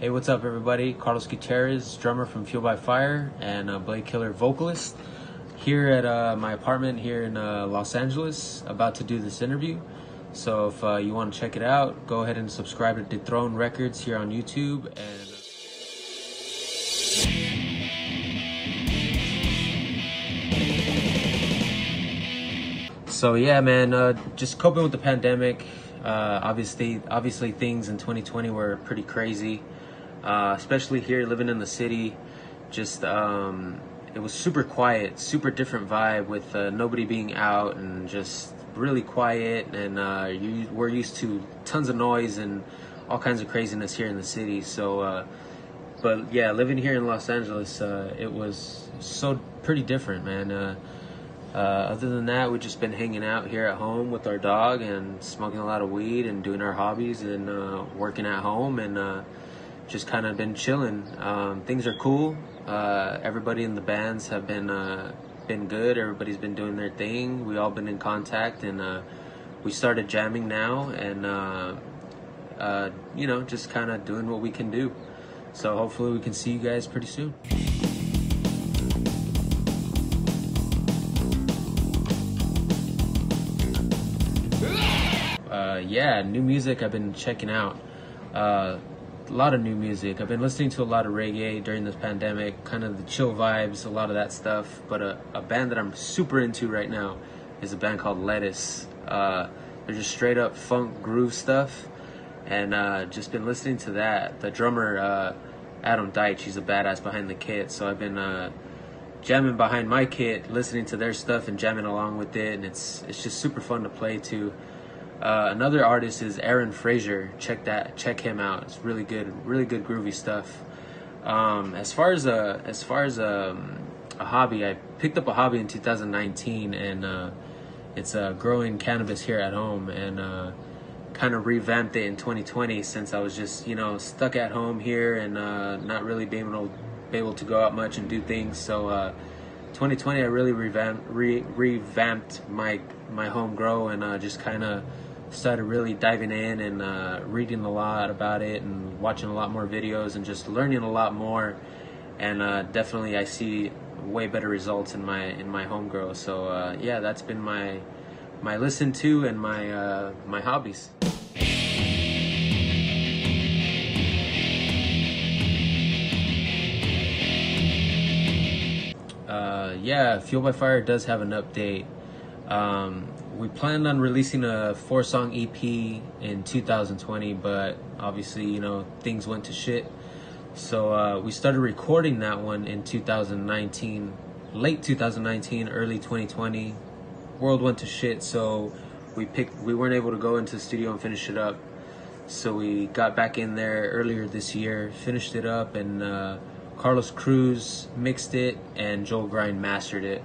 Hey, what's up, everybody? Carlos Gutierrez, drummer from Fueled by Fire and uh, Blade Killer vocalist, here at uh, my apartment here in uh, Los Angeles, about to do this interview. So if uh, you want to check it out, go ahead and subscribe to Dethrone Records here on YouTube. And so yeah, man, uh, just coping with the pandemic. Uh, obviously, obviously things in 2020 were pretty crazy, uh, especially here living in the city. Just um, it was super quiet, super different vibe with uh, nobody being out and just really quiet. And uh, you, we're used to tons of noise and all kinds of craziness here in the city. So, uh, but yeah, living here in Los Angeles, uh, it was so pretty different, man. Uh, uh, other than that, we've just been hanging out here at home with our dog and smoking a lot of weed and doing our hobbies and working at home and just kind of been chilling. Um, things are cool. Uh, everybody in the bands have been uh, been good. Everybody's been doing their thing. We all been in contact and uh, we started jamming now and you know just kind of doing what we can do. So hopefully we can see you guys pretty soon. uh, yeah, new music I've been checking out. A lot of new music. I've been listening to a lot of reggae during this pandemic, kind of the chill vibes, a lot of that stuff. But a, a band that I'm super into right now is a band called Lettuce. Uh, they're just straight up funk groove stuff, and uh, just been listening to that. The drummer uh, Adam Deitch, he's a badass behind the kit. So I've been uh, jamming behind my kit, listening to their stuff and jamming along with it, and it's it's just super fun to play to. Uh, another artist is Aaron Frazer. Check that, check him out. It's really good, really good groovy stuff. Um, as far as a as far as a, um, a hobby, I picked up a hobby in 2019, and uh, it's uh, growing cannabis here at home, and uh, kind of revamped it in 2020 since I was just you know stuck at home here and uh, not really being able be able to go out much and do things. So 2020, uh, I really revamped re- revamped my my home grow and just kind of started really diving in and uh, reading a lot about it and watching a lot more videos and just learning a lot more. And uh, definitely, I see way better results in my in my home grow. So uh, yeah, that's been my my listen to and my uh, my hobbies. Uh, yeah, Fueled by Fire does have an update. Um, we planned on releasing a four song EP in 2020, but obviously, you know, things went to shit. So uh, we started recording that one in 2019, late 2019, early 2020. World went to shit, so we picked. We weren't able to go into the studio and finish it up. So we got back in there earlier this year, finished it up, and uh, Carlos Cruz mixed it, and Joel Grind mastered it.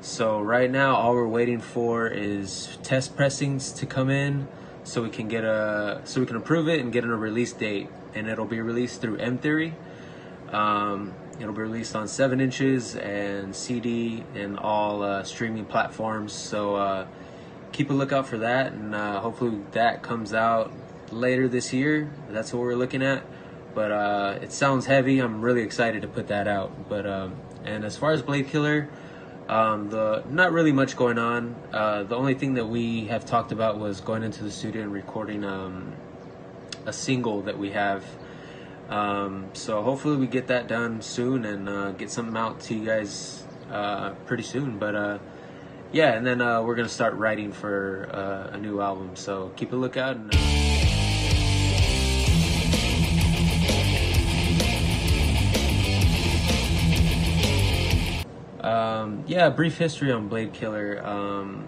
So right now, all we're waiting for is test pressings to come in, so we can get a so we can approve it and get in a release date, and it'll be released through M Theory. Um, it'll be released on seven inches and CD and all uh, streaming platforms. So uh, keep a lookout for that, and uh, hopefully that comes out later this year. That's what we're looking at. But uh, it sounds heavy. I'm really excited to put that out. But um, and as far as Blade Killer. Um, the not really much going on. Uh, the only thing that we have talked about was going into the studio and recording um, a single that we have. Um, so hopefully we get that done soon and uh, get something out to you guys uh, pretty soon. But uh, yeah, and then uh, we're gonna start writing for uh, a new album. So keep a lookout. And, Um, yeah, brief history on Blade Killer. Um,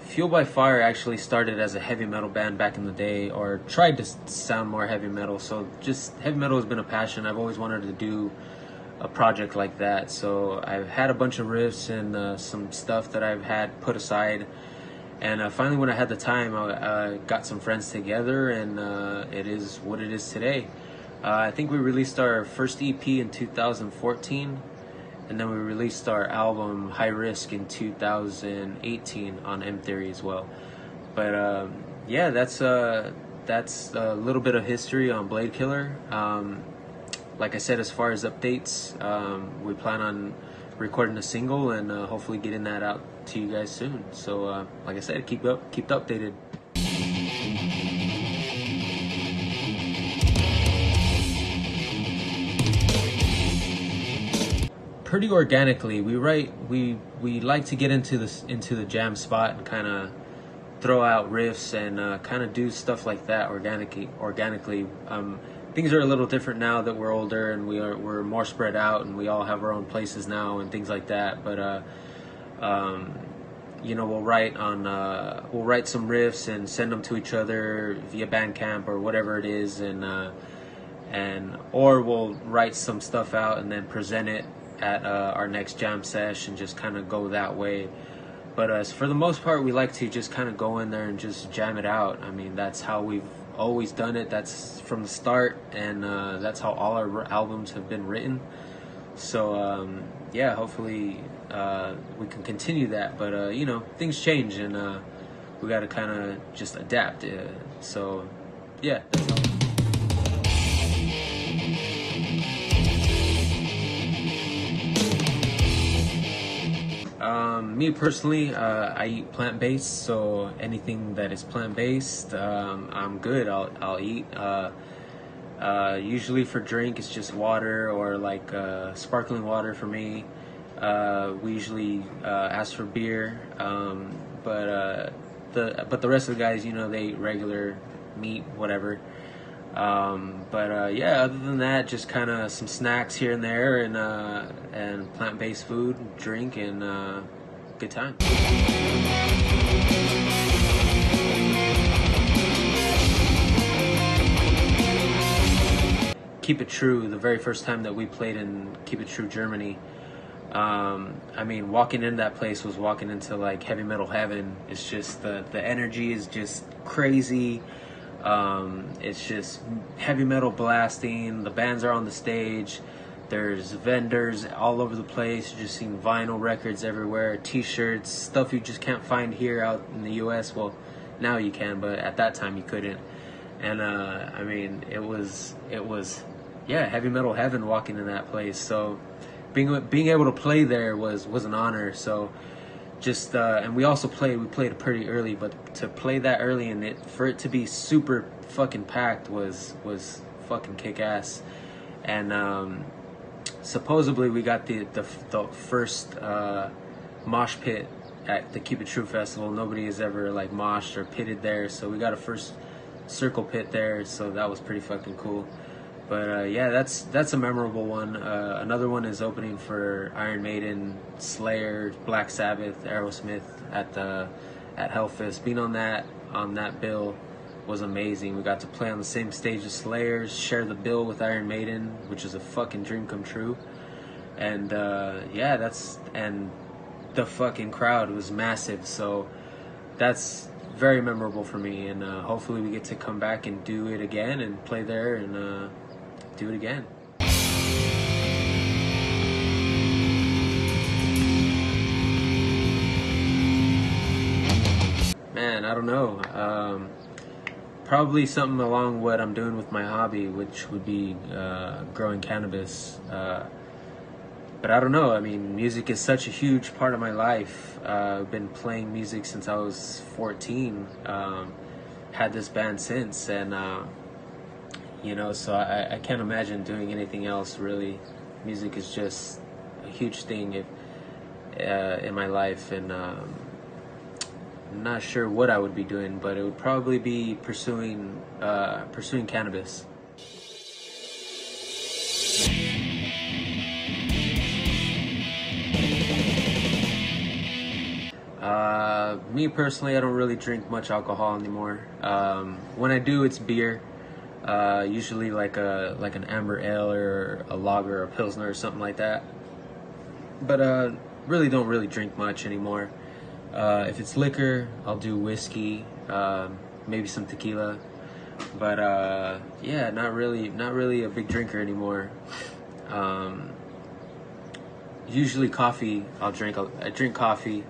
Fueled by Fire actually started as a heavy metal band back in the day, or tried to sound more heavy metal. So just heavy metal has been a passion. I've always wanted to do a project like that. So I've had a bunch of riffs and uh, some stuff that I've had put aside. And uh, finally, when I had the time, I, I got some friends together, and uh, it is what it is today. Uh, I think we released our first EP in 2014 and then we released our album High Risk in 2018 on M Theory as well. But um, yeah, that's uh, that's a little bit of history on Blade Killer. Um, like I said, as far as updates, um, we plan on recording a single and uh, hopefully getting that out to you guys soon. So, uh, like I said, keep up, keep updated. Pretty organically, we write. We we like to get into this into the jam spot and kind of throw out riffs and uh, kind of do stuff like that organically. Organically, um, things are a little different now that we're older and we are we're more spread out and we all have our own places now and things like that. But uh, um, you know, we'll write on uh, we'll write some riffs and send them to each other via Bandcamp or whatever it is, and uh, and or we'll write some stuff out and then present it at uh, our next jam sesh and just kind of go that way. But uh, for the most part, we like to just kind of go in there and just jam it out. I mean, that's how we've always done it. That's from the start, and uh, that's how all our albums have been written. So um, yeah, hopefully uh, we can continue that. But uh, you know, things change, and uh, we got to kind of just adapt. Uh, so yeah. Um, me personally, uh, I eat plant based, so anything that is plant based, um, I'm good. I'll I'll eat. Uh, uh, usually for drink, it's just water or like uh, sparkling water for me. Uh, we usually uh, ask for beer, um, but the but the rest of the guys, you know, they eat regular meat, whatever. Um, but uh, yeah, other than that, just kind of some snacks here and there, and uh, and plant based food, drink, and uh, good time. Keep It True, the very first time that we played in Keep It True Germany, um, I mean, walking in that place was walking into like heavy metal heaven. It's just the the energy is just crazy. Um, it's just heavy metal blasting. The bands are on the stage. There's vendors all over the place. You're just seeing vinyl records everywhere, T-shirts, stuff you just can't find here out in the U.S. Well, now you can, but at that time you couldn't. And uh, I mean, it was it was yeah, heavy metal heaven walking in that place. So being being able to play there was was an honor. So just uh, and we also played we played pretty early but to play that early and it for it to be super fucking packed was was fucking kick ass. And um, supposedly we got the the, the first uh, mosh pit at the Keep It True festival. Nobody has ever like moshed or pitted there so we got a first circle pit there so that was pretty fucking cool but uh, yeah, that's that's a memorable one. Uh, another one is opening for Iron Maiden, Slayer, Black Sabbath, Aerosmith at the at Hellfest. Being on that on that bill was amazing. We got to play on the same stage as Slayer, share the bill with Iron Maiden, which is a fucking dream come true. And uh, yeah, that's and the fucking crowd was massive. So that's very memorable for me. And uh, hopefully we get to come back and do it again and play there and uh, do it again. Man, I don't know. Um, probably something along what I'm doing with my hobby, which would be uh, growing cannabis. Uh, but I don't know. I mean, music is such a huge part of my life. Uh, I've been playing music since I was 14. Um, had this band since, and uh, you know so I, I can't imagine doing anything else really music is just a huge thing if uh, in my life and um, I'm not sure what I would be doing but it would probably be pursuing uh, pursuing cannabis uh, me personally, I don't really drink much alcohol anymore. Um, when I do, it's beer. Uh, usually like a like an amber ale or a lager or a pilsner or something like that. But uh, really don't really drink much anymore. Uh, if it's liquor, I'll do whiskey, um, maybe some tequila. But uh, yeah, not really not really a big drinker anymore. Um, usually coffee. I'll drink. I drink coffee.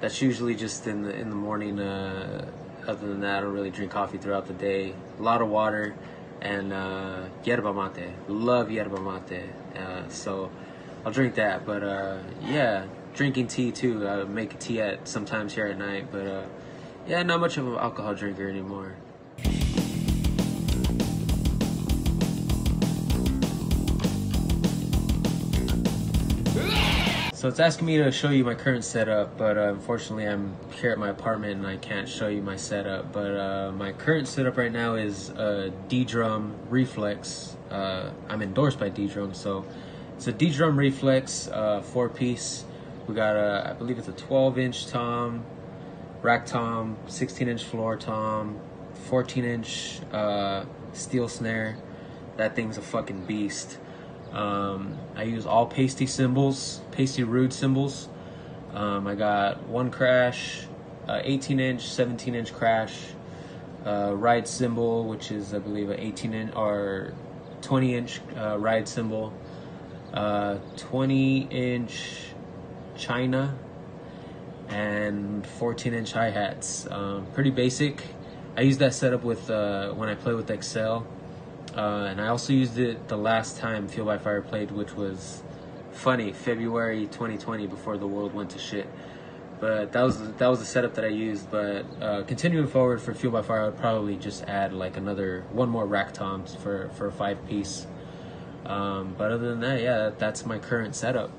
That's usually just in the in the morning. Uh, other than that, I don't really drink coffee throughout the day. A lot of water and uh, yerba mate. Love yerba mate. Uh, so I'll drink that. But uh, yeah, drinking tea too. I make tea at sometimes here at night. But uh, yeah, not much of an alcohol drinker anymore. So it's asking me to show you my current setup, but uh, unfortunately I'm here at my apartment and I can't show you my setup. But uh, my current setup right now is a D-Drum Reflex. Uh, I'm endorsed by D-Drum, so it's a D-Drum Reflex uh, four-piece. We got a, I believe it's a 12-inch tom, rack tom, 16-inch floor tom, 14-inch uh, steel snare. That thing's a fucking beast. Um, I use all Paiste cymbals, Paiste RUDE cymbals. Um, I got one crash, uh, 18 inch, 17 inch crash, uh, ride cymbal, which is I believe an 18 inch or 20 inch uh, ride cymbal, uh, 20 inch China, and 14 inch hi hats. Um, pretty basic. I use that setup with uh, when I play with Excel. Uh, and I also used it the last time Fueled by Fire played, which was funny, February 2020, before the world went to shit. But that was that was the setup that I used. But uh, continuing forward for Fueled by Fire, I would probably just add like another one more rack toms for for a five piece. Um, but other than that, yeah, that's my current setup.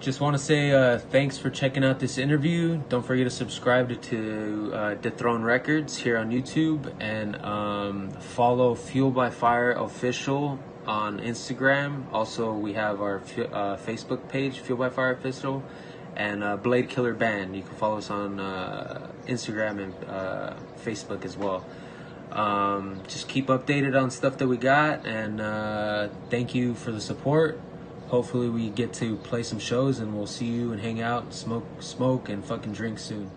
Just want to say uh, thanks for checking out this interview. Don't forget to subscribe to, uh, Dethrone Records here on YouTube and um, follow Fueled by Fire Official on Instagram. Also, we have our uh, Facebook page, Fueled by Fire Official, and uh, Blade Killer Band. You can follow us on uh, Instagram and uh, Facebook as well. Um, just keep updated on stuff that we got, and thank you for the support hopefully we get to play some shows and we'll see you and hang out, smoke, smoke, and fucking drink soon.